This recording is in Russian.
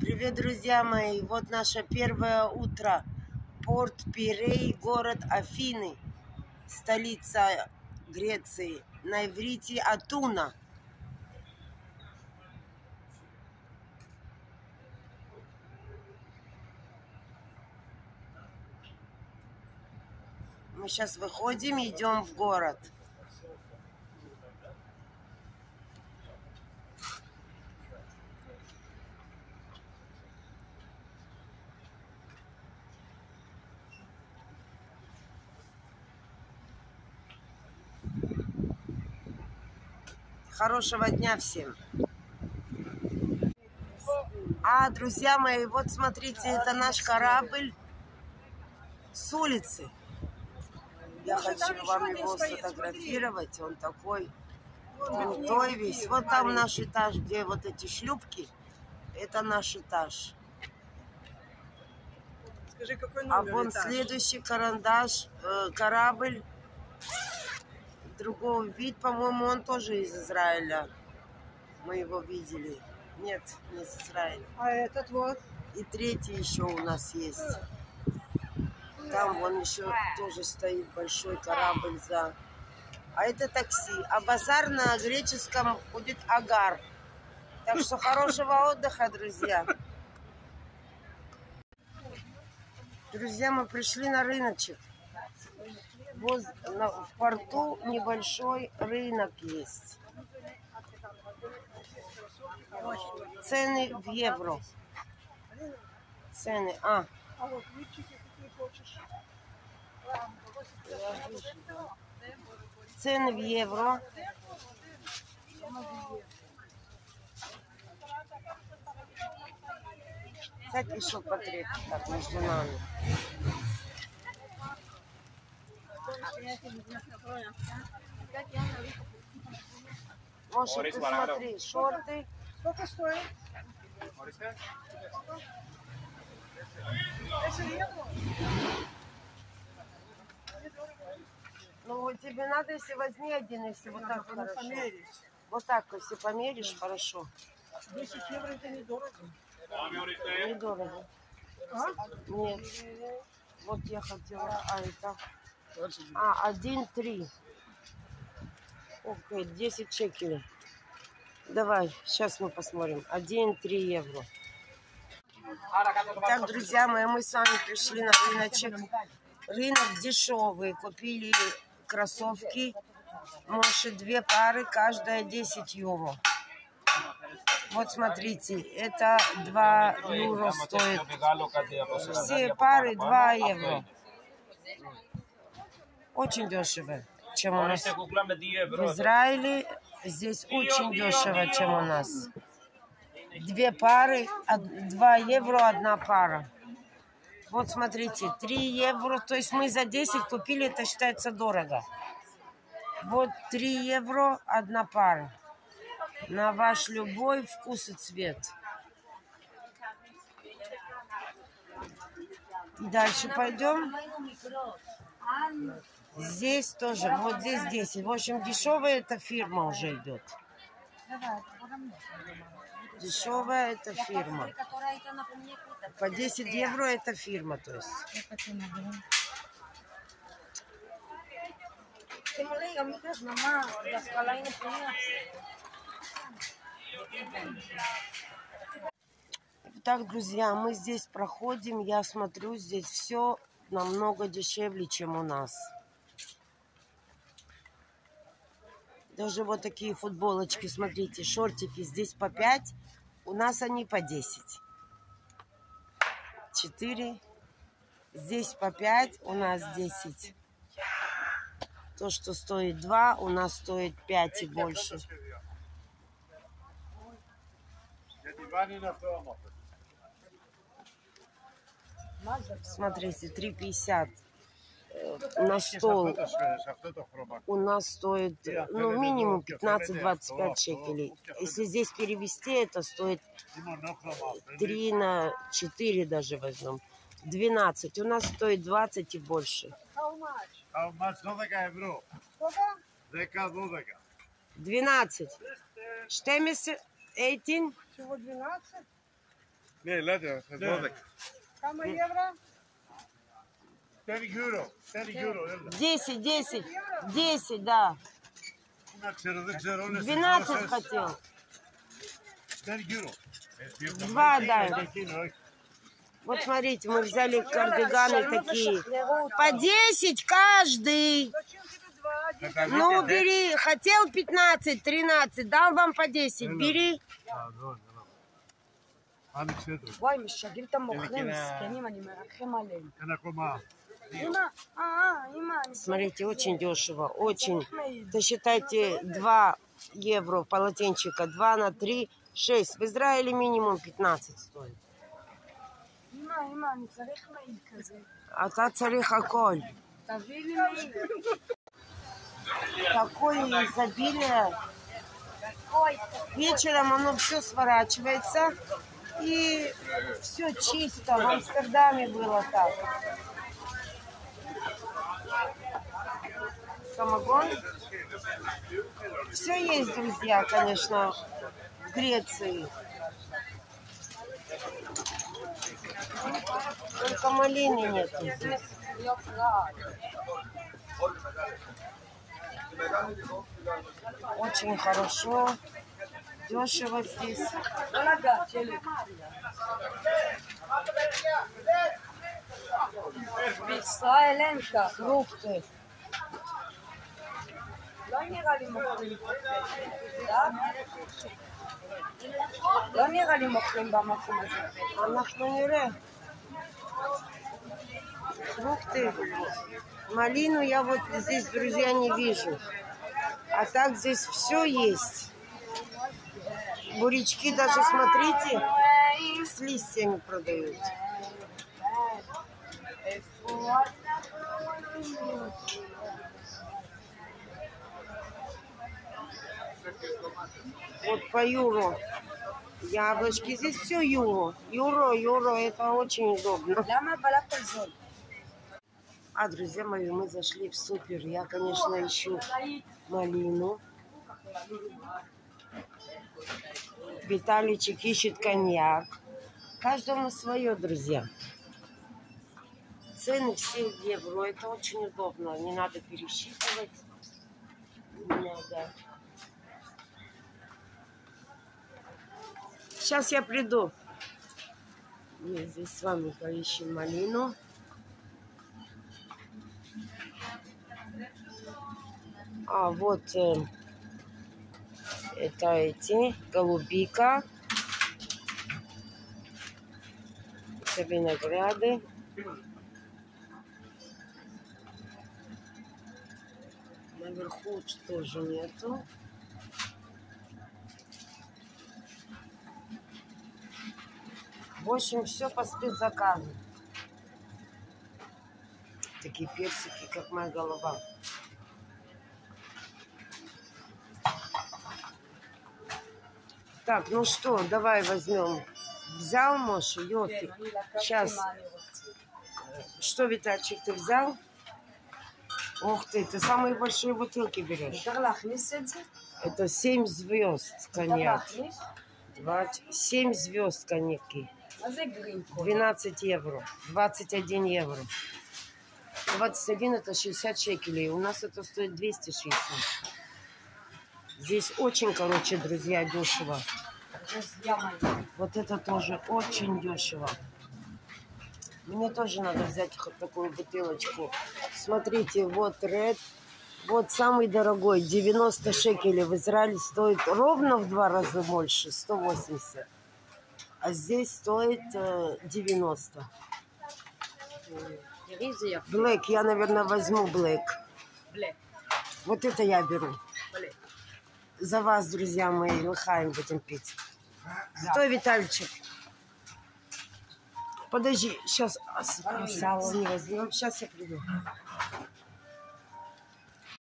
Привет, друзья мои! Вот наше первое утро. Порт Пирей, город Афины, столица Греции. На иврите Атуна. Мы сейчас выходим, идем в город. Хорошего дня всем. А, друзья мои, вот смотрите, это наш корабль с улицы. Я хочу вам его сфотографировать. Он такой крутой весь. Вот там наш этаж, где вот эти шлюпки. Это наш этаж. Скажи, какой А номер вон этаж? следующий карандаш, э, корабль другого вид, по-моему, он тоже из Израиля. Мы его видели. Нет, не из Израиля. А этот вот? И третий еще у нас есть. Там вон еще тоже стоит большой корабль за... А это такси. А базар на греческом будет агар. Так что хорошего отдыха, друзья. Друзья, мы пришли на рыночек. Воз- на- в порту небольшой рынок есть. Цены в евро. Цены. А, цены в евро. Сядь еще потреб, так, между нами. Может, ты смотри, шорты. Сколько стоит? Ну, тебе надо, если возьми один, если вот так хорошо. померить. Вот так, если померишь, хорошо. 10 евро это недорого. Недорого. А? Нет. Вот я хотела. А, это. А, один, три. Окей, 10 шекелей. Давай, сейчас мы посмотрим. Один, три евро. Так, друзья мои, мы с вами пришли на рыночек. Рынок дешевый. Купили кроссовки. Может, две пары, каждая 10 евро. Вот смотрите, это 2 евро стоит. Все пары 2 евро. Очень дешево, чем у нас в Израиле. Здесь очень дешево, чем у нас. Две пары, 2 евро одна пара. Вот смотрите, 3 евро, то есть мы за 10 купили, это считается дорого. Вот 3 евро одна пара. На ваш любой вкус и цвет. И дальше пойдем. Здесь тоже, вот здесь 10. В общем, дешевая эта фирма уже идет. Дешевая эта фирма. По 10 евро эта фирма, то есть. Так, друзья, мы здесь проходим, я смотрю, здесь все намного дешевле, чем у нас. Даже вот такие футболочки, смотрите, шортики здесь по 5, у нас они по 10. 4, здесь по 5, у нас 10. То, что стоит 2, у нас стоит 5 и больше. Смотрите, 3,50 э, на стол у нас стоит, ну, минимум 15-25 шекелей. Если здесь перевести, это стоит 3 на 4 даже возьмем. 12. У нас стоит 20 и больше. How much? How much? 12 евро. Сколько? 10, 12. 12. 14, 18. Всего 12? Nee, let er. Het was ik. Кама евро? 10, 10, 10, да. 12 хотел. Два дай. Вот смотрите, мы взяли кардиганы такие. По 10 каждый. Ну, бери. Хотел 15, 13. Дал вам по 10. Бери. וואי, משגעים Смотрите, очень дешево, очень. Засчитайте 2 евро полотенчика, 2 на 3, 6. В Израиле минимум 15 стоит. А та цариха коль. Такое изобилие. Вечером оно все сворачивается. И все чисто. В Амстердаме было так. Самогон. Все есть, друзья, конечно, в Греции. Только малины нету здесь. Очень хорошо. Дешево здесь. לא לגעת, שלי. בישראל אין כך. Фрукты. לא נראה לי מוכרים. אה? לא נראה לי מוכרים במקום הזה. אנחנו נראה. Фрукты. Малину я вот здесь, друзья, не вижу. А так здесь все есть. Бурячки даже, смотрите, с листьями продают. Вот по юру. Яблочки. Здесь все юру. Юро, юро. Это очень удобно. А, друзья мои, мы зашли в супер. Я, конечно, ищу малину. Виталичек ищет коньяк. Каждому свое, друзья. Цены все в евро. Это очень удобно. Не надо пересчитывать. Надо. Сейчас я приду. Мы здесь с вами поищем малину. А вот э, это эти голубика. Это винограды. наверху тоже нету. В общем, все по спецзаказу. Такие персики, как моя голова. Так, ну что, давай возьмем. Взял, Моша, Йофи. Сейчас. Что, Витальчик, ты взял? Ух ты, ты самые большие бутылки берешь. Это семь звезд коньяк. Семь звезд коньяки. 12 евро. 21 евро. 21 это 60 шекелей. У нас это стоит 260. Здесь очень, короче, друзья, дешево. Вот это тоже очень дешево. Мне тоже надо взять хоть такую бутылочку смотрите, вот Red, вот самый дорогой, 90 шекелей. В Израиле стоит ровно в два раза больше, 180. А здесь стоит э, 90. Блэк, я, наверное, возьму блэк. Вот это я беру. За вас, друзья мои, лыхаем будем пить. Стой, Витальчик. Подожди, сейчас сало не возьмем. Сейчас я приду.